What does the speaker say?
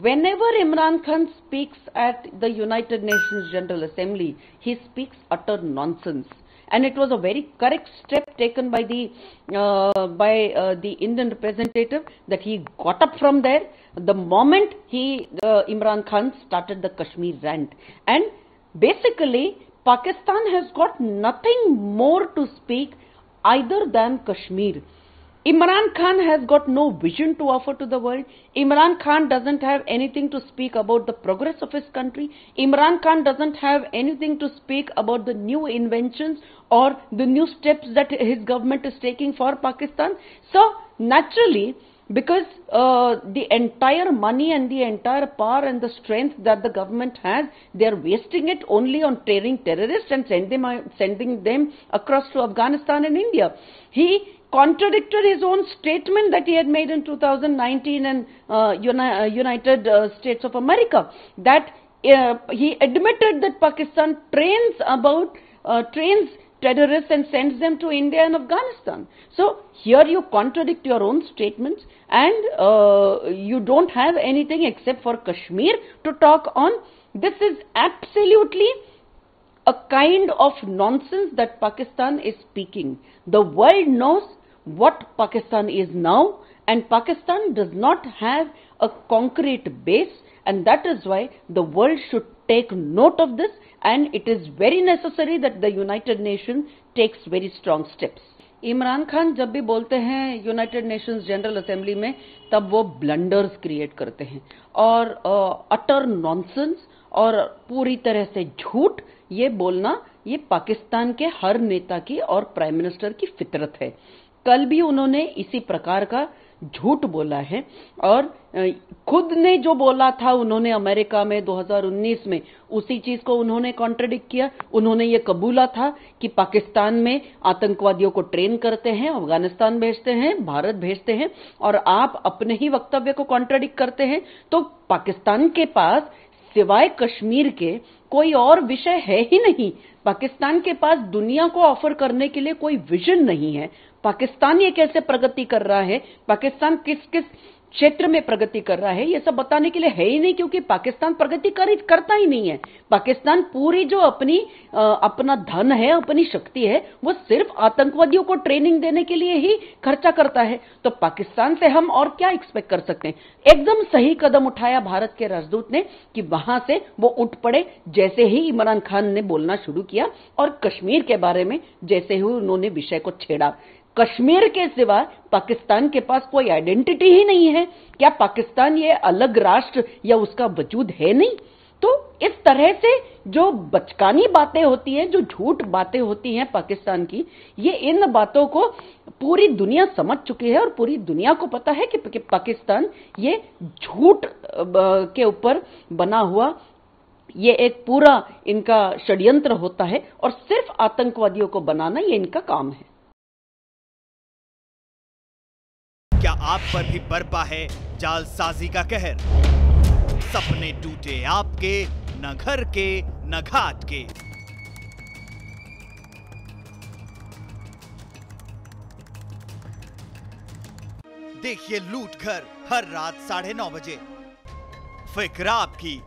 Whenever Imran Khan speaks at the United Nations General Assembly, he speaks utter nonsense. And it was a very correct step taken by the uh, by uh, the Indian representative that he got up from there the moment he uh, Imran Khan started the Kashmir rant. And basically, Pakistan has got nothing more to speak either than Kashmir. Imran Khan has got no vision to offer to the world. Imran Khan doesn't have anything to speak about the progress of his country. Imran Khan doesn't have anything to speak about the new inventions or the new steps that his government is taking for Pakistan. So, naturally, because uh, the entire money and the entire power and the strength that the government has, they are wasting it only on training terrorists and send them, sending them across to Afghanistan and India. He contradicted his own statement that he had made in 2019 in uh, Uni uh, United uh, States of America that uh, he admitted that Pakistan trains about trains terrorists and sends them to India and Afghanistan. So here you contradict your own statements and uh, you don't have anything except for Kashmir to talk on. This is absolutely a kind of nonsense that Pakistan is speaking. The world knows what Pakistan is now and Pakistan does not have a concrete base and that is why the world should take note of this and it is very necessary that the United Nations takes very strong steps. Imran Khan जब भी बोलते हैं United Nations general assembly में तब वो blunders create करते हैं और अटर नॉनसेंस और पूरी तरह से झूठ ये बोलना ये पाकिस्तान के हर नेता की और प्राइम मिनिस्टर की फितरत है। कल भी उन्होंने इसी प्रकार का झूठ बोला है और खुद ने जो बोला था उन्होंने अमेरिका में 2019 में, उसी चीज़ को उन्होंने कॉन्ट्रडिक्ट किया। उन्होंने ये कबूला था कि पाकिस्तान में आतंकवादियों को ट्रेन करते हैं, अफ़गानिस्तान भेजते हैं, भारत भेजते हैं और आप अपने ही वक्तव्य को कॉन्ट्रडिक्ट करते हैं। तो पाकिस्तान के पास सिवाय कश्मीर के कोई और विषय है ही नहीं। पाकिस्तान के पास दुनिया को ऑफ़र करने के लिए कोई विजन नहीं है। पाकिस्तान ये कैसे प्रगति कर रहा है? पाकिस्तान किस किस क्षेत्र में प्रगति कर रहा है ये सब बताने के लिए है ही नहीं क्योंकि पाकिस्तान प्रगति कर, करता ही नहीं है। पाकिस्तान पूरी जो अपनी आ, अपना धन है अपनी शक्ति है वो सिर्फ़ आतंकवादियों को ट्रेनिंग देने के लिए ही खर्चा करता है। तो पाकिस्तान से हम और क्या एक्सपेक्ट कर सकते हैं? एकदम सही कदम उठाया भारत के राजदूत ने कि वहाँ से वो उठ पड़े जैसे ही इमरान खान ने बोलना शुरू किया और कश्मीर के बारे में जैसे ही उन्होंने विषय को छेड़ा। कश्मीर के सिवा पाकिस्तान के पास कोई आइडेंटिटी ही नहीं है। क्या पाकिस्तान ये अलग राष्ट्र या उसका वजूद है नहीं? तो इस तरह से जो बचकानी बातें होती हैं, जो झूठ बातें होती हैं पाकिस्तान की, ये इन बातों को पूरी दुनिया समझ चुकी है और पूरी दुनिया को पता है कि पाकिस्तान ये झूठ के ऊपर बना हुआ, ये एक पूरा इनका षड्यंत्र होता है और सिर्फ़ आतंकवादियों को बनाना ये इनका काम है। क्या आप पर भी बरपा है? जालसाजी का कहर। सपने टूटे आपके, न घर के, न घाट के। देखिए लूट घर हर रात साढ़े नौ बजे। फ़िक्र आपकी